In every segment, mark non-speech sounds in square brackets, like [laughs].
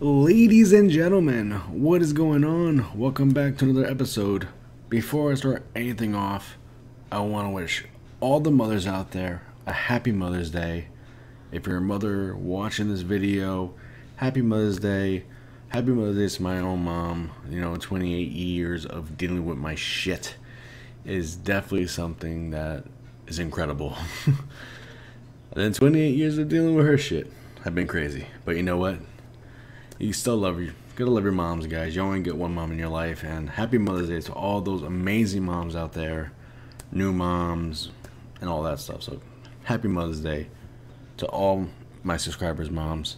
Ladies and gentlemen, what is going on? Welcome back to another episode. Before I start anything off, I want to wish all the mothers out there a happy Mother's Day. If you're a mother watching this video, happy Mother's Day. Happy Mother's Day to my own mom. You know, 28 years of dealing with my shit is definitely something that is incredible. [laughs] and then 28 years of dealing with her shit have been crazy. But you know what? You still love your gotta love your moms, guys. You only get one mom in your life, and happy Mother's Day to all those amazing moms out there, new moms, and all that stuff. So, happy Mother's Day to all my subscribers' moms.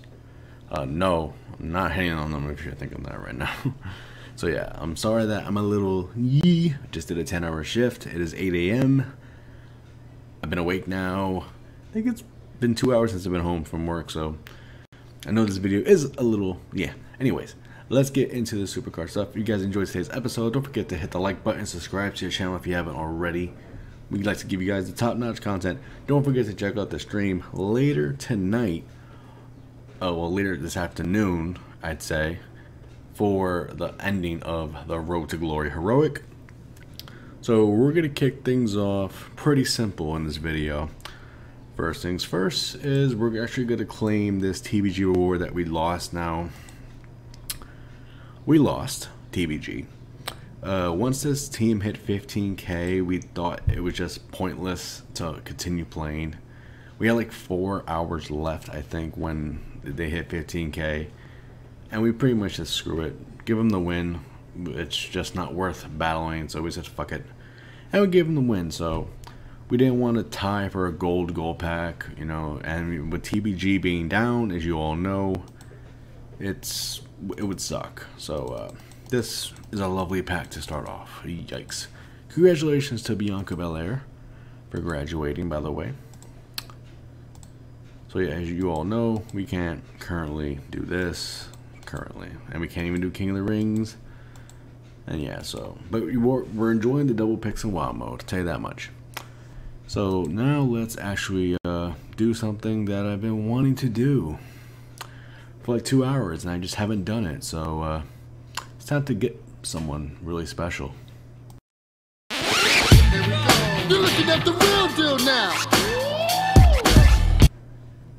Uh, no, I'm not hating on them if you're thinking that right now. [laughs] so yeah, I'm sorry that I'm a little yee. Just did a 10-hour shift. It is 8 a.m. I've been awake now. I think it's been two hours since I've been home from work, so I know this video is a little, yeah. Anyways, let's get into the Supercard stuff. If you guys enjoyed today's episode, don't forget to hit the like button, subscribe to the channel if you haven't already. We'd like to give you guys the top-notch content. Don't forget to check out the stream later tonight. Oh, well, later this afternoon, I'd say, for the ending of the Road to Glory Heroic. So we're going to kick things off pretty simple in this video. First things first is we're actually going to claim this TBG award that we lost now. We lost TBG. Uh, once this team hit 15k, we thought it was just pointless to continue playing. We had like four hours left, I think, when they hit 15k. And we pretty much just screw it. Give them the win. It's just not worth battling, so we said fuck it. And we gave them the win, so we didn't want to tie for a gold gold pack, you know, and with TBG being down, as you all know, it's it would suck. So uh, this is a lovely pack to start off. Yikes! Congratulations to Bianca Belair for graduating, by the way. So yeah, as you all know, we can't currently do this currently, and we can't even do King of the Rings. And yeah, so but we're, we're enjoying the double picks in wild mode. To tell you that much. So now let's actually uh, do something that I've been wanting to do for like two hours and I just haven't done it. So uh, it's time to get someone really special. You're looking at the real deal now.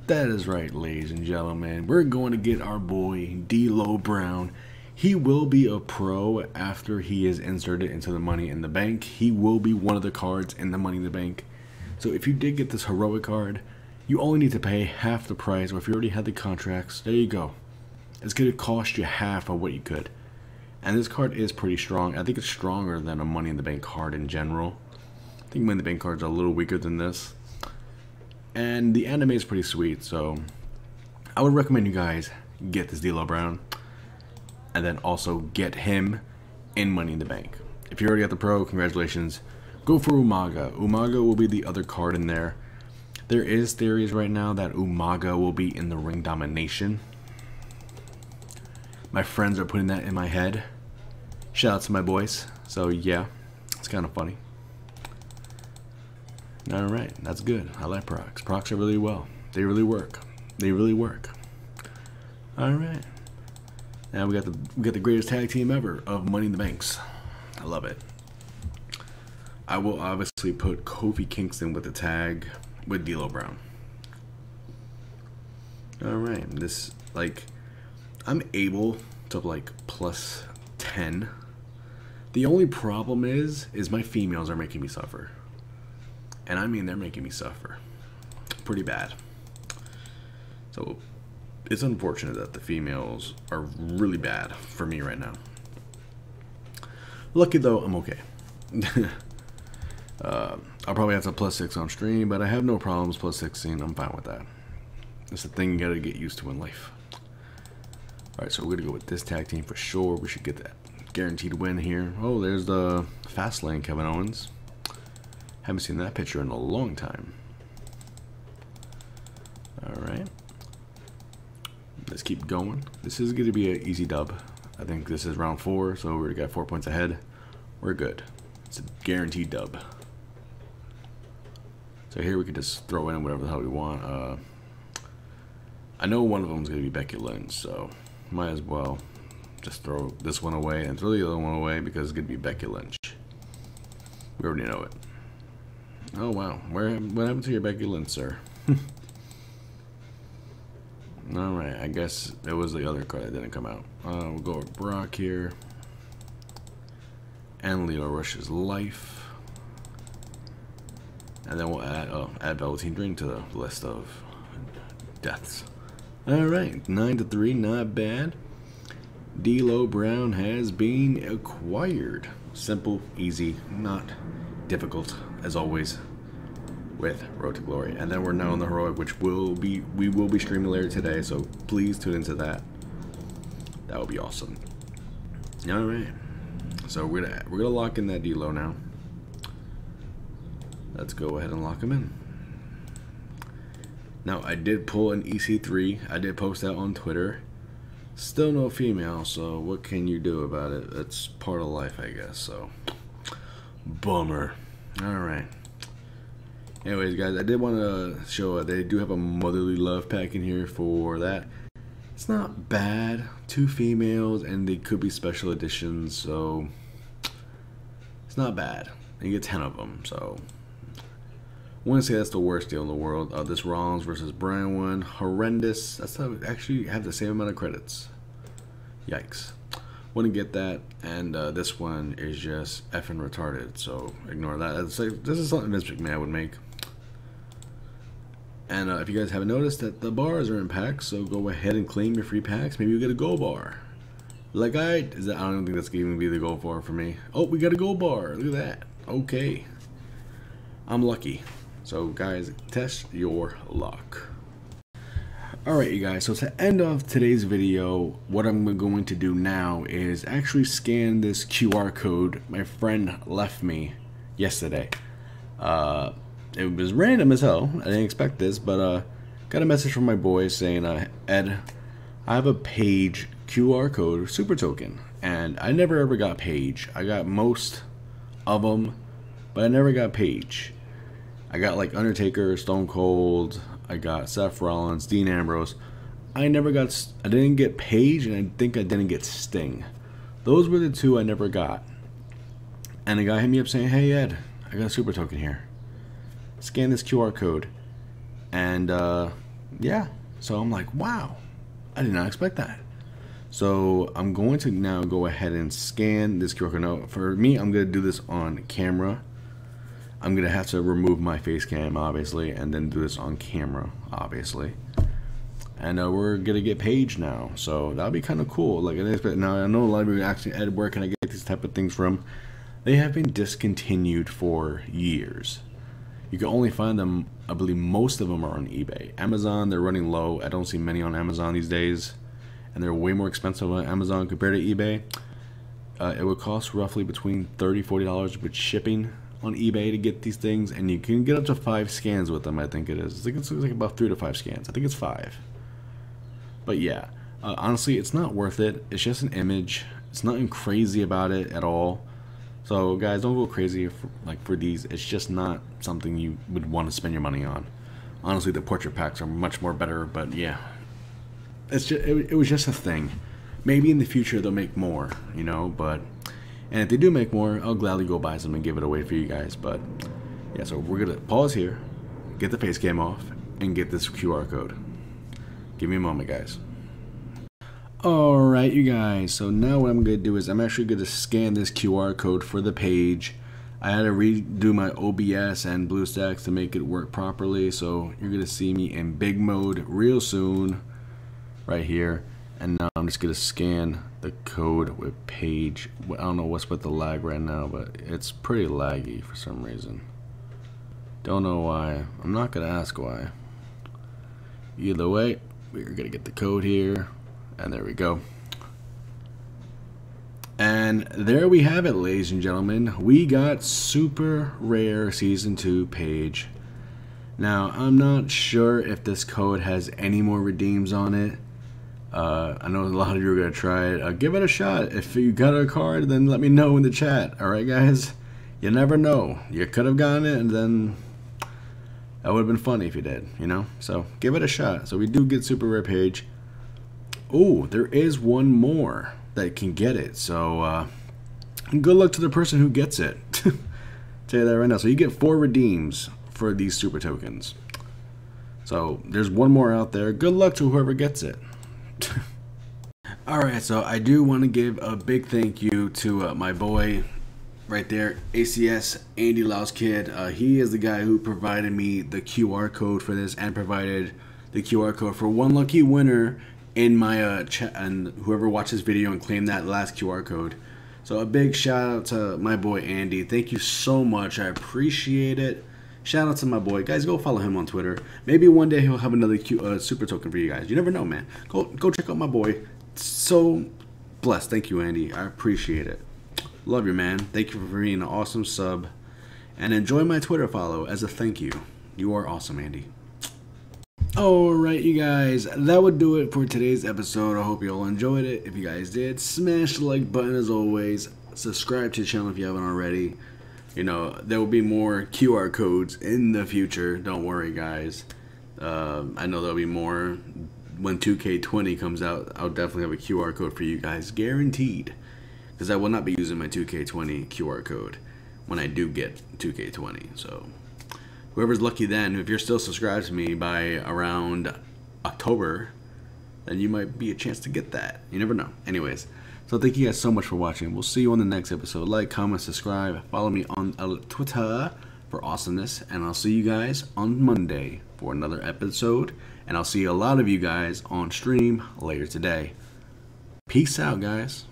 That is right, ladies and gentlemen. We're going to get our boy D'Lo Brown. He will be a pro after he is inserted into the Money in the Bank. He will be one of the cards in the Money in the Bank. So if you did get this heroic card, you only need to pay half the price, or if you already had the contracts, there you go. It's going to cost you half of what you could. And this card is pretty strong. I think it's stronger than a Money in the Bank card in general. I think Money in the Bank cards are a little weaker than this. And the anime is pretty sweet, so I would recommend you guys get this D'Lo Brown. And then also get him in Money in the Bank. If you already got the Pro, congratulations. Go for Umaga. Umaga will be the other card in there. There is theories right now that Umaga will be in the ring domination. My friends are putting that in my head. Shout out to my boys. So yeah, it's kind of funny. Alright, that's good. I like procs. Procs are really well. They really work. They really work. Alright. Now we got the we got the greatest tag team ever of Money in the Banks. I love it. I will obviously put Kofi Kingston with the tag with D'Lo Brown. All right, this like I'm able to like plus 10. The only problem is is my females are making me suffer. And I mean they're making me suffer. Pretty bad. So it's unfortunate that the females are really bad for me right now. Lucky though, I'm okay. [laughs] Uh, I'll probably have to plus 6 on stream, but I have no problems plus 16. I'm fine with that. It's a thing you gotta get used to in life. Alright, so we're gonna go with this tag team for sure. We should get that guaranteed win here. Oh, there's the fast lane Kevin Owens. Haven't seen that picture in a long time. Alright. Let's keep going. This is to be an easy dub. I think this is round four, so we got four points ahead. We're good. It's a guaranteed dub. So here we can just throw in whatever the hell we want. Uh, I know one of them is going to be Becky Lynch, so might as well just throw this one away and throw the other one away because it's going to be Becky Lynch. We already know it. Oh, wow. Where, what happened to your Becky Lynch, sir? [laughs] Alright, I guess it was the other card that didn't come out. Uh, we'll go with Brock here. And Lio Rush's life. And then we'll add, oh, add Velveteen Dream to the list of deaths. Alright, 9 to 3, not bad. D'Lo Brown has been acquired. Simple, easy, not difficult, as always, with Road to Glory. And then we're now on the Heroic, which will be we will be streaming later today, so please tune into that. That would be awesome. Alright. So we're gonna we're gonna lock in that D'Lo now. Let's go ahead and lock him in. Now I did pull an EC3. I did post that on Twitter. Still no female, so what can you do about it? It's part of life, I guess. So bummer. All right. Anyways, guys, I did want to show uh, they do have a motherly love pack in here for that. It's not bad. Two females, and they could be special editions, so it's not bad. You get 10 of them, so To say that's the worst deal in the world. Uh, this Rollins versus Bryan one, horrendous. That's how actually have the same amount of credits. Yikes. Wouldn't get that, and uh, this one is just effing retarded. So ignore that. Like, this is something Vince McMahon would make. And uh, if you guys haven't noticed that the bars are in packs, so go ahead and claim your free packs. Maybe you get a gold bar. Like I, is that, I don't think that's even be the gold bar for me. Oh, we got a gold bar. Look at that. Okay. I'm lucky. So guys, test your luck. Alright you guys, so to end off today's video, what I'm going to do now is actually scan this QR code my friend left me yesterday. Uh, it was random as hell, I didn't expect this, but uh, got a message from my boy saying, uh, Ed, I have a Paige QR code super token, and I never ever got Paige. I got most of them, but I never got Paige. I got like Undertaker, Stone Cold. I got Seth Rollins, Dean Ambrose. I never got. I didn't get Paige, and I think I didn't get Sting. Those were the two I never got. And a guy hit me up saying, "Hey Ed, I got a super token here. Scan this QR code." And uh, yeah, so I'm like, "Wow, I did not expect that." So I'm going to now go ahead and scan this QR code. Now, for me, I'm going to do this on camera I'm gonna have to remove my face cam obviously and then do this on camera obviously. And uh, we're gonna get Paige now so that'll be kind of cool. Like now I know a lot of you actually Ed where can I get these type of things from? They have been discontinued for years. You can only find them I believe most of them are on eBay. Amazon they're running low. I don't see many on Amazon these days and they're way more expensive on Amazon compared to eBay. Uh, it would cost roughly between 30 40 dollars with shipping on eBay to get these things, and you can get up to five scans with them. I think it is. I think it's like about three to five scans. I think it's five. But yeah, uh, honestly, it's not worth it. It's just an image. It's nothing crazy about it at all. So guys, don't go crazy for, like for these. It's just not something you would want to spend your money on. Honestly, the portrait packs are much more better. But yeah, it's just it, it was just a thing. Maybe in the future they'll make more, you know. But and if they do make more, I'll gladly go buy some and give it away for you guys. But yeah, so we're gonna pause here, get the face cam off, and get this QR code. Give me a moment, guys. Alright, you guys, so now what I'm going to do is I'm actually going to scan this QR code for the Paige. I had to redo my OBS and BlueStacks to make it work properly, so you're going to see me in big mode real soon, right here. And now I'm just to scan the code with Paige. I don't know what's with the lag right now, but it's pretty laggy for some reason. Don't know why. I'm not to ask why. Either way, we're to get the code here. And there we go. And there we have it, ladies and gentlemen. We got Super Rare Season 2 Paige. Now, I'm not sure if this code has any more redeems on it. Uh, I know a lot of you are going to try it. Uh, give it a shot. If you got a card, then let me know in the chat. All right, guys? You never know. You could have gotten it, and then that would have been funny if you did, you know? So give it a shot. So we do get Super Rare Paige. Oh, there is one more that can get it. So, uh, good luck to the person who gets it. [laughs] Tell you that right now. So you get four redeems for these super tokens. So there's one more out there. Good luck to whoever gets it. Alright, so I do want to give a big thank you to uh, my boy right there, ACS Andy Laoz Kid. Uh, he is the guy who provided me the QR code for this and provided the QR code for one lucky winner in my uh, chat and whoever watched this video and claimed that last QR code. So a big shout out to my boy Andy. Thank you so much. I appreciate it. Shout out to my boy. Guys, go follow him on Twitter. Maybe one day he'll have another cute, uh, super token for you guys. You never know, man. Go go check out my boy. So blessed. Thank you, Andy. I appreciate it. Love you, man. Thank you for being an awesome sub. And enjoy my Twitter follow as a thank you. You are awesome, Andy. Alright, you guys, that would do it for today's episode. I hope you all enjoyed it. If you guys did, smash the like button as always. Subscribe to the channel if you haven't already. You know, there will be more QR codes in the future. Don't worry, guys. Uh, I know there'll be more when 2K20 comes out. I'll definitely have a QR code for you guys, guaranteed. Because I will not be using my 2K20 QR code when I do get 2K20. So, whoever's lucky then, if you're still subscribed to me by around October, then you might be a chance to get that. You never know. Anyways. So thank you guys so much for watching. We'll see you on the next episode. Like, comment, subscribe, follow me on uh, Twitter for awesomeness, and I'll see you guys on Monday for another episode. And I'll see a lot of you guys on stream later today. Peace out, guys.